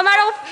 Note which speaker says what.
Speaker 1: Romero